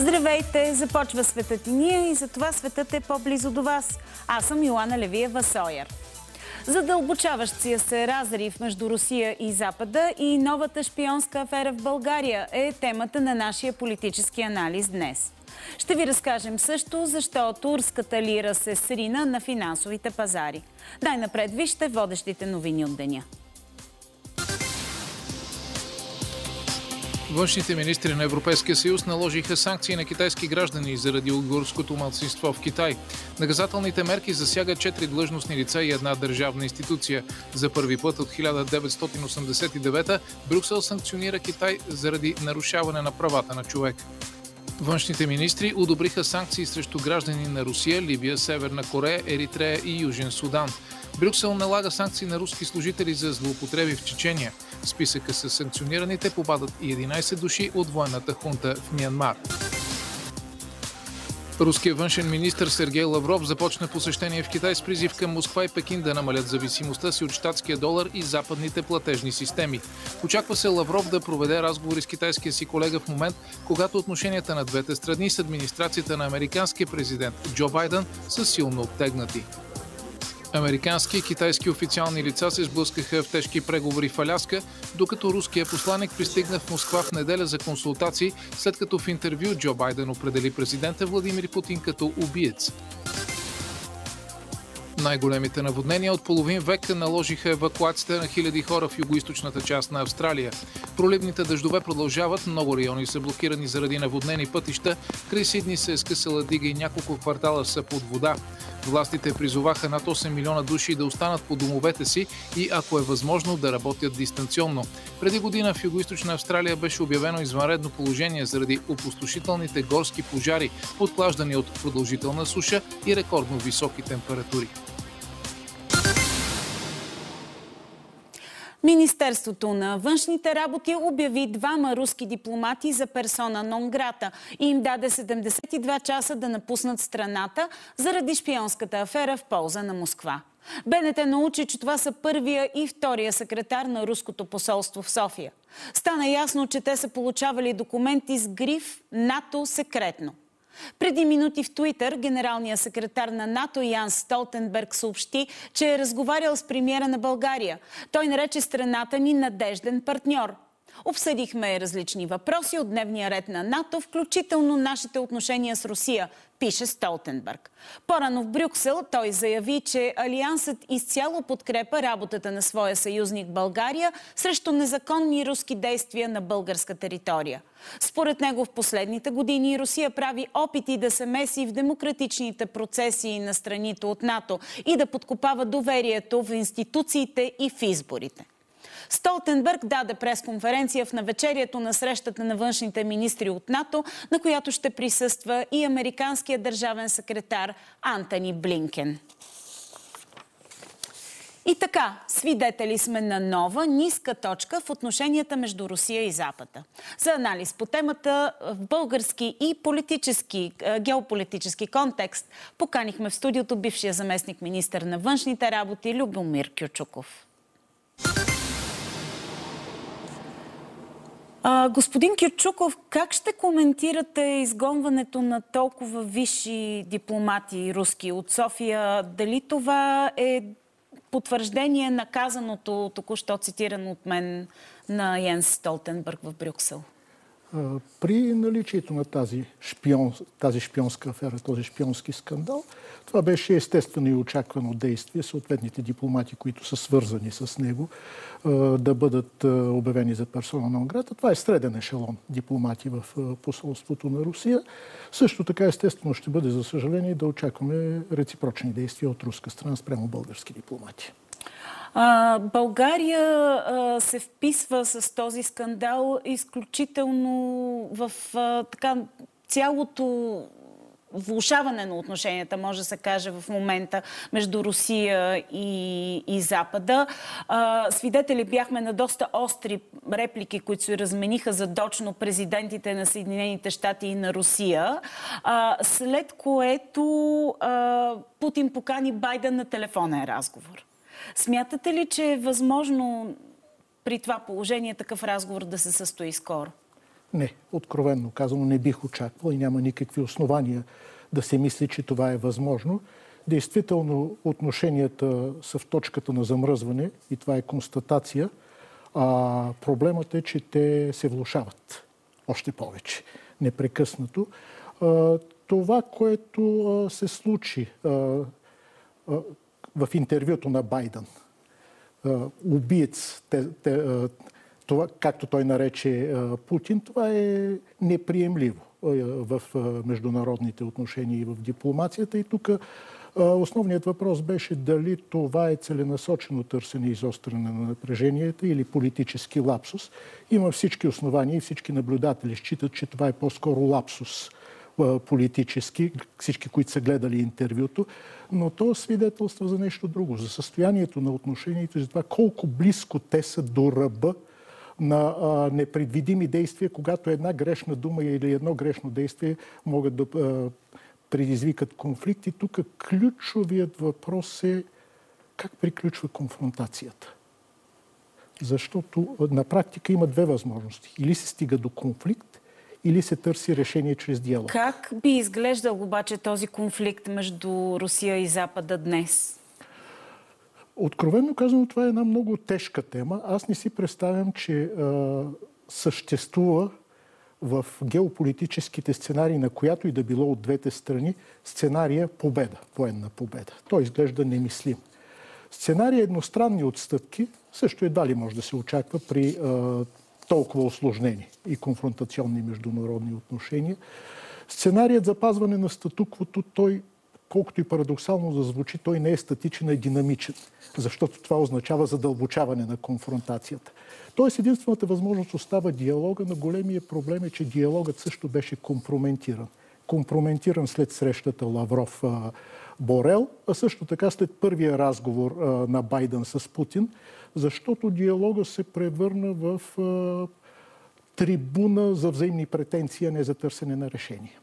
Здравейте! Започва светът и ние и затова светът е по-близо до вас. Аз съм Йоанна Левиева Сойер. Задълбочаващия се разрив между Русия и Запада и новата шпионска афера в България е темата на нашия политически анализ днес. Ще ви разкажем също защо турската лира се срина на финансовите пазари. Най-напред вижте водещите новини от деня. Външните министри на Европейския съюз наложиха санкции на китайски граждани заради уйгурското малцинство в Китай. Наказателните мерки засягат четири длъжностни лица и една държавна институция. За първи път от 1989 Брюксел санкционира Китай заради нарушаване на правата на човек. Външните министри одобриха санкции срещу граждани на Русия, Либия, Северна Корея, Еритрея и Южен Судан. Брюксел налага санкции на руски служители за злоупотреби в Чечения. Списъка с санкционираните попадат и 11 души от военната хунта в Миянмар. Руският външен министр Сергей Лавров започна посещение в Китай с призив към Москва и Пекин да намалят зависимостта си от щатския долар и западните платежни системи. Очаква се Лавров да проведе разговори с китайския си колега в момент, когато отношенията на двете страни с администрацията на американския президент Джо Байден са силно оттегнати. Американски и китайски официални лица се сблъскаха в тежки преговори в Аляска, докато руският посланник пристигна в Москва в неделя за консултации, след като в интервю Джо Байден определи президента Владимир Путин като убиец. Най-големите наводнения от половин век наложиха евакуацията на хиляди хора в югоизточната част на Австралия. Проливните дъждове продължават, много райони са блокирани заради наводнени пътища, край Сидни се е скъсала дига и няколко квартала са под вода. Властите призоваха над 8 милиона души да останат по домовете си и, ако е възможно, да работят дистанционно. Преди година в Юго-Источна Австралия беше обявено извънредно положение заради опустошителните горски пожари, подклаждани от продължителна суша и рекордно високи температури. Министерството на външните работи обяви двама руски дипломати за персона нон-грата и им даде 72 часа да напуснат страната заради шпионската афера в полза на Москва. БНТ научи, че това са първия и втория секретар на руското посолство в София. Стана ясно, че те са получавали документи с гриф НАТО секретно. Преди минути в Туитър генералният секретар на НАТО Ян Столтенберг съобщи, че е разговарял с премиера на България. Той нарече страната ни надежден партньор. Обсъдихме различни въпроси от дневния ред на НАТО, включително нашите отношения с Русия, пише Столтенбърг. По-рано в Брюксел той заяви, че Алиансът изцяло подкрепа работата на своя съюзник България срещу незаконни руски действия на българска територия. Според него в последните години Русия прави опити да се меси в демократичните процеси на страните от НАТО и да подкопава доверието в институциите и в изборите. Столтенберг даде пресконференция в навечерието на срещата на външните министри от НАТО, на която ще присъства и американският държавен секретар Антони Блинкен. И така, свидетели сме на нова, ниска точка в отношенията между Русия и Запада. За анализ по темата в български и политически, геополитически контекст поканихме в студиото бившия заместник министр на външните работи Любомир Кючуков. А, господин Кирчуков, как ще коментирате изгонването на толкова висши дипломати руски от София? Дали това е потвърждение на казаното, току-що цитирано от мен на Йенс Столтенбърг в Брюксел? При наличието на тази, шпион, тази шпионска афера, този шпионски скандал, това беше естествено и очаквано действие. Съответните дипломати, които са свързани с него, да бъдат обявени за персона на града. Това е среден ешелон дипломати в посолството на Русия. Също така естествено ще бъде, за съжаление, да очакваме реципрочни действия от руска страна спрямо български дипломати. България се вписва с този скандал изключително в така цялото влушаване на отношенията, може да се каже в момента, между Русия и, и Запада. А, свидетели бяхме на доста остри реплики, които се размениха задочно президентите на Съединените щати и на Русия, а, след което а, Путин покани Байден на телефонен разговор. Смятате ли, че е възможно при това положение такъв разговор да се състои скоро? Не, откровенно казано не бих очаквал и няма никакви основания да се мисли, че това е възможно. Действително отношенията са в точката на замръзване и това е констатация. А проблемът е, че те се влушават още повече, непрекъснато. Това, което се случи в интервюто на Байден, убиец, това, както той нарече Путин, това е неприемливо в международните отношения и в дипломацията. И тук основният въпрос беше дали това е целенасочено търсене и изостряне на напреженията или политически лапсус. Има всички основания и всички наблюдатели считат, че това е по-скоро лапсус политически, всички, които са гледали интервюто, но то свидетелства за нещо друго, за състоянието на отношението и за това колко близко те са до ръба на а, непредвидими действия, когато една грешна дума или едно грешно действие могат да а, предизвикат конфликти. Тук ключовият въпрос е как приключва конфронтацията. Защото на практика има две възможности. Или се стига до конфликт, или се търси решение чрез диалог. Как би изглеждал обаче този конфликт между Русия и Запада днес? Откровенно казано, това е една много тежка тема. Аз не си представям, че а, съществува в геополитическите сценарии, на която и да било от двете страни, сценария победа, военна победа. Той изглежда немислим. Сценария едностранни отстъпки също едва ли може да се очаква при а, толкова осложнени и конфронтационни международни отношения. Сценарият запазване на статуквото, той колкото и парадоксално да звучи, той не е статичен, а е динамичен, защото това означава задълбочаване на конфронтацията. Тоест единствената възможност остава диалога, но големия проблем е, че диалогът също беше компрометиран. Компрометиран след срещата Лавров-Борел, а също така след първия разговор на Байден с Путин, защото диалога се превърна в трибуна за взаимни претенции, а не за търсене на решение.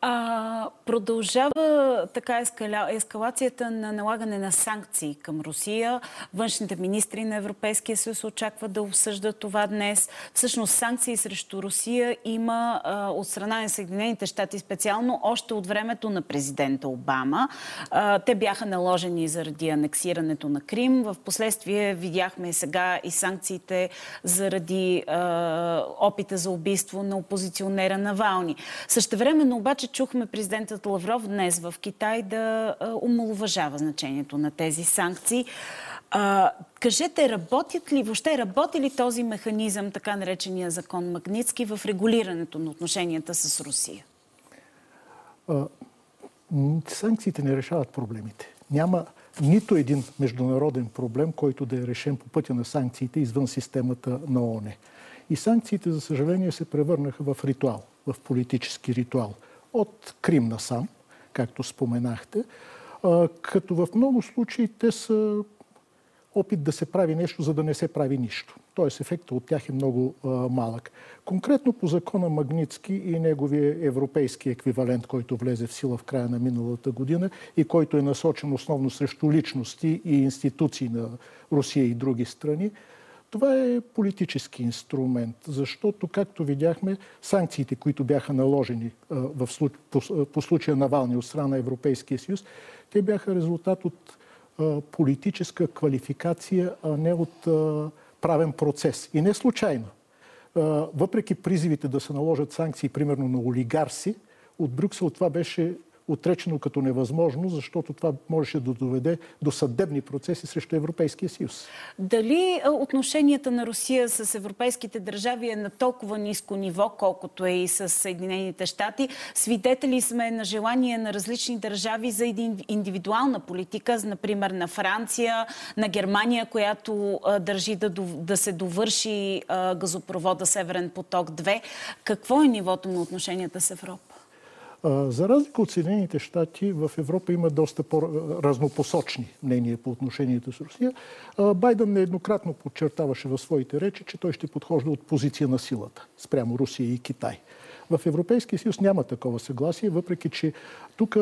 А, продължава така ескала... ескалацията на налагане на санкции към Русия. Външните министри на Европейския съюз очакват да обсъждат това днес. Всъщност санкции срещу Русия има а, от страна на Съединените щати специално още от времето на президента Обама. А, те бяха наложени заради анексирането на Крим. В последствие видяхме сега и санкциите заради а, опита за убийство на опозиционера Навални. Същевременно обаче чухме президентът Лавров днес в Китай да омалуважава значението на тези санкции. А, кажете, работят ли, въобще работи ли този механизъм, така наречения закон Магницки, в регулирането на отношенията с Русия? Санкциите не решават проблемите. Няма нито един международен проблем, който да е решен по пътя на санкциите извън системата на ООН. И санкциите, за съжаление, се превърнаха в ритуал, в политически ритуал от Крим насам, както споменахте, като в много случаи те са опит да се прави нещо, за да не се прави нищо. Тоест ефектът от тях е много малък. Конкретно по закона Магницки и неговия европейски еквивалент, който влезе в сила в края на миналата година и който е насочен основно срещу личности и институции на Русия и други страни, това е политически инструмент, защото, както видяхме, санкциите, които бяха наложени в, по, по случая Навални от страна на Европейския съюз, те бяха резултат от политическа квалификация, а не от правен процес. И не случайно. Въпреки призивите да се наложат санкции, примерно на олигарси, от Брюксел това беше отречено като невъзможно, защото това можеше да доведе до съдебни процеси срещу Европейския съюз. Дали отношенията на Русия с европейските държави е на толкова ниско ниво, колкото е и с Съединените щати? Свидетели сме на желание на различни държави за индивидуална политика, например на Франция, на Германия, която държи да, да се довърши газопровода Северен поток 2. Какво е нивото на отношенията с Европа? За разлика от Съединените щати, в Европа има доста по-разнопосочни мнения по отношението с Русия. Байден нееднократно подчертаваше в своите речи, че той ще подхожда от позиция на силата спрямо Русия и Китай. В Европейския съюз няма такова съгласие, въпреки че тук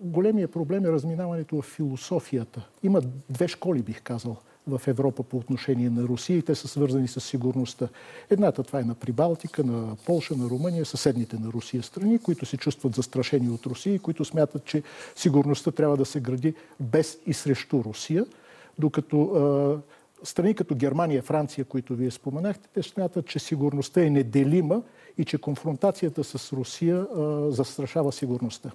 големия проблем е разминаването в философията. Има две школи, бих казал, в Европа по отношение на Русия и те са свързани с сигурността. Едната това е на Прибалтика, на Полша, на Румъния, съседните на Русия страни, които се чувстват застрашени от Русия и които смятат, че сигурността трябва да се гради без и срещу Русия, докато страни като Германия, Франция, които вие споменахте, те смятат, че сигурността е неделима и че конфронтацията с Русия а, застрашава сигурността.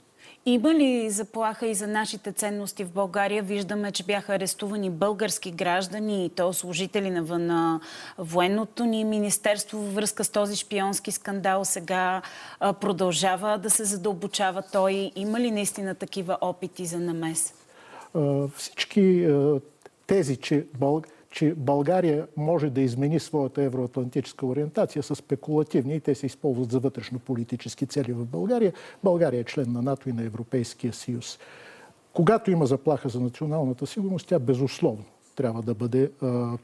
Има ли заплаха и за нашите ценности в България? Виждаме, че бяха арестувани български граждани и то служители на, военното ни министерство във връзка с този шпионски скандал. Сега продължава да се задълбочава той. Има ли наистина такива опити за намес? Всички тези, че България че България може да измени своята евроатлантическа ориентация са спекулативни и те се използват за вътрешно-политически цели в България. България е член на НАТО и на Европейския съюз. Когато има заплаха за националната сигурност, тя безусловно трябва да бъде а,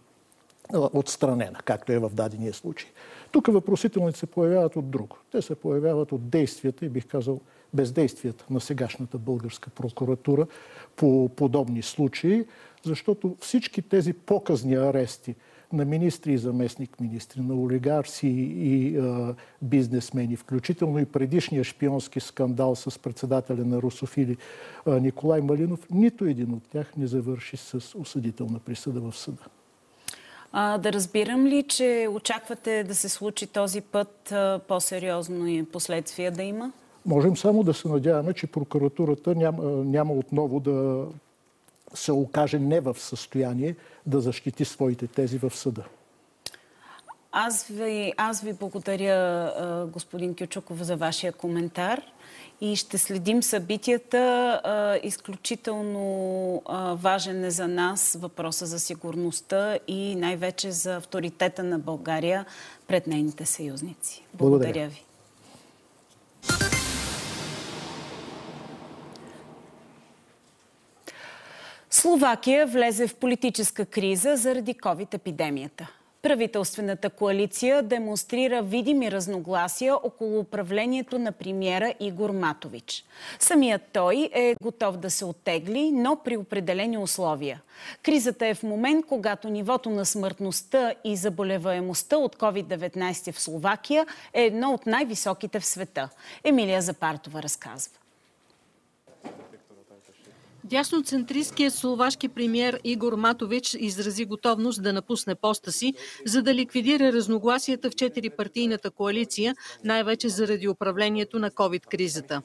отстранена, както е в дадения случай. Тук въпросителните се появяват от друго. Те се появяват от действията и бих казал бездействията на сегашната българска прокуратура по подобни случаи защото всички тези показни арести на министри и заместник министри, на олигарси и а, бизнесмени, включително и предишния шпионски скандал с председателя на Русофили а, Николай Малинов, нито един от тях не завърши с осъдителна присъда в съда. А, да разбирам ли, че очаквате да се случи този път по-сериозно и последствия да има? Можем само да се надяваме, че прокуратурата няма, няма отново да се окаже не в състояние да защити своите тези в съда. Аз ви, аз ви благодаря, господин Кючуков, за вашия коментар и ще следим събитията. Изключително важен е за нас въпроса за сигурността и най-вече за авторитета на България пред нейните съюзници. Благодаря, благодаря ви. Словакия влезе в политическа криза заради COVID-епидемията. Правителствената коалиция демонстрира видими разногласия около управлението на премиера Игор Матович. Самият той е готов да се оттегли, но при определени условия. Кризата е в момент, когато нивото на смъртността и заболеваемостта от COVID-19 в Словакия е едно от най-високите в света. Емилия Запартова разказва. Дясноцентристският словашки премьер Игор Матович изрази готовност да напусне поста си, за да ликвидира разногласията в четирипартийната коалиция, най-вече заради управлението на COVID-кризата.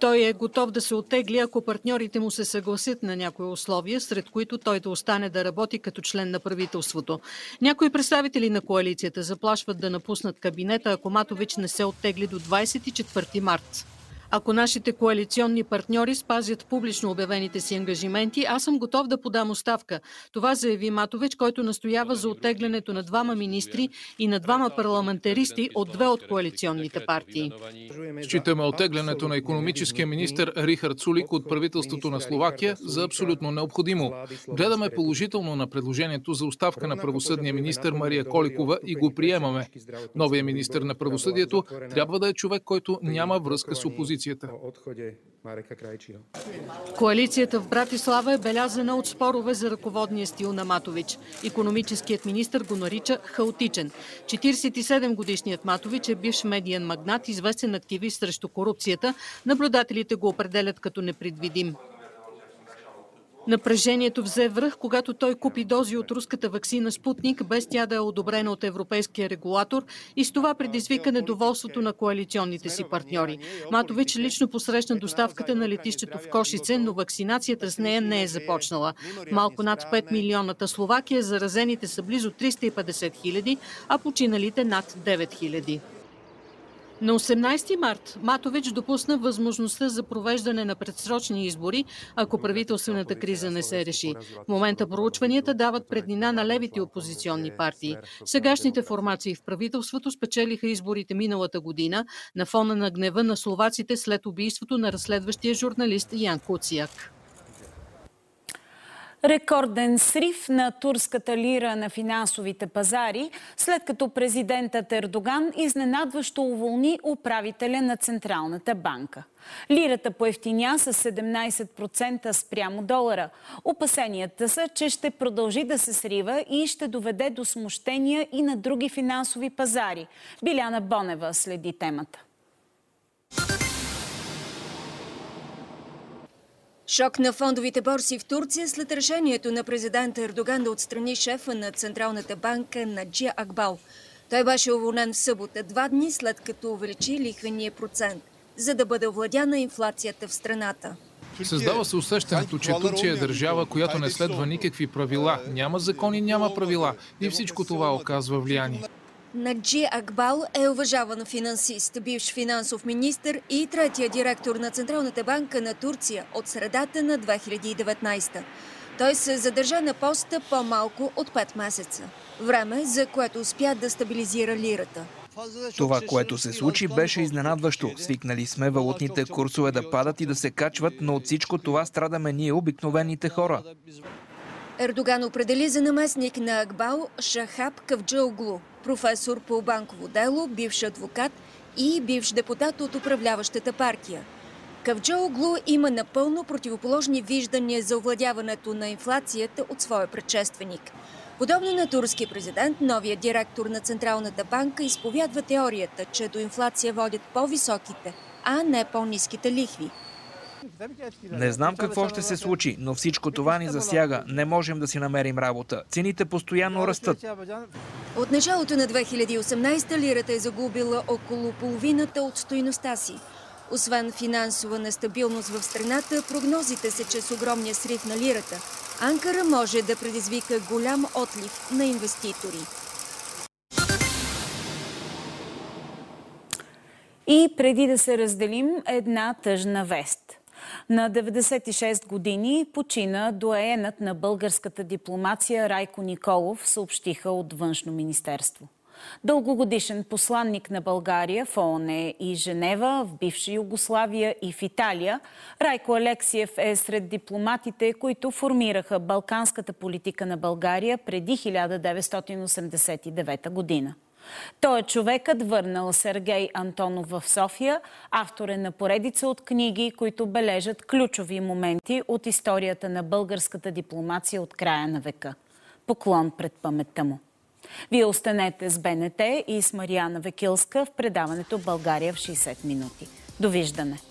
Той е готов да се оттегли, ако партньорите му се съгласят на някои условия, сред които той да остане да работи като член на правителството. Някои представители на коалицията заплашват да напуснат кабинета, ако Матович не се оттегли до 24 март. Ако нашите коалиционни партньори спазят публично обявените си ангажименти, аз съм готов да подам оставка. Това заяви Матович, който настоява за оттеглянето на двама министри и на двама парламентаристи от две от коалиционните партии. Считаме оттеглянето на економическия министр Рихард Сулик от правителството на Словакия за абсолютно необходимо. Гледаме положително на предложението за оставка на правосъдния министр Мария Коликова и го приемаме. Новия министр на правосъдието трябва да е човек, който няма връзка с опозицията коалицията. Коалицията в Братислава е белязана от спорове за ръководния стил на Матович. Економическият министр го нарича хаотичен. 47 годишният Матович е бивш медиен магнат, известен активист срещу корупцията. Наблюдателите го определят като непредвидим. Напрежението взе връх, когато той купи дози от руската вакцина Спутник, без тя да е одобрена от европейския регулатор и с това предизвика недоволството на коалиционните си партньори. Матович лично посрещна доставката на летището в Кошице, но вакцинацията с нея не е започнала. Малко над 5 милионната Словакия заразените са близо 350 хиляди, а починалите над 9 хиляди. На 18 март Матович допусна възможността за провеждане на предсрочни избори, ако правителствената криза не се реши. В момента проучванията дават преднина на левите опозиционни партии. Сегашните формации в правителството спечелиха изборите миналата година на фона на гнева на словаците след убийството на разследващия журналист Ян Куцияк. Рекорден срив на турската лира на финансовите пазари, след като президентът Ердоган изненадващо уволни управителя на Централната банка. Лирата поевтиня с 17% спрямо долара. Опасенията са, че ще продължи да се срива и ще доведе до смущения и на други финансови пазари. Биляна Бонева следи темата. Шок на фондовите борси в Турция след решението на президента Ердоган да отстрани шефа на Централната банка Наджия Акбал. Той беше уволнен в събота, два дни след като увеличи лихвения процент, за да бъде овладяна инфлацията в страната. Създава се усещането, че Турция е държава, която не следва никакви правила. Няма закони, няма правила. И всичко това оказва влияние. Наджи Акбал е уважаван финансист, бивш финансов министр и третия директор на Централната банка на Турция от средата на 2019. Той се задържа на поста по-малко от 5 месеца. Време, за което успя да стабилизира лирата. Това, което се случи, беше изненадващо. Свикнали сме валутните курсове да падат и да се качват, но от всичко това страдаме ние, обикновените хора. Ердоган определи за наместник на Акбал Шахаб Кавджоглу, професор по банково дело, бивш адвокат и бивш депутат от управляващата партия. Кавджоглу има напълно противоположни виждания за овладяването на инфлацията от своя предшественик. Подобно на турски президент, новият директор на Централната банка изповядва теорията, че до инфлация водят по-високите, а не по-низките лихви. Не знам какво ще се случи, но всичко това ни засяга. Не можем да си намерим работа. Цените постоянно растат. От началото на 2018 лирата е загубила около половината от стоиността си. Освен финансова нестабилност в страната, прогнозите са, че с огромния срив на лирата, Анкара може да предизвика голям отлив на инвеститори. И преди да се разделим, една тъжна вест. На 96 години почина доаенът на българската дипломация Райко Николов, съобщиха от Външно министерство. Дългогодишен посланник на България в ООН и Женева, в бивша Югославия и в Италия, Райко Алексиев е сред дипломатите, които формираха балканската политика на България преди 1989 година. Той е човекът върнал Сергей Антонов в София, автор е на поредица от книги, които бележат ключови моменти от историята на българската дипломация от края на века. Поклон пред паметта му. Вие останете с БНТ и с Марияна Векилска в предаването България в 60 минути. Довиждане!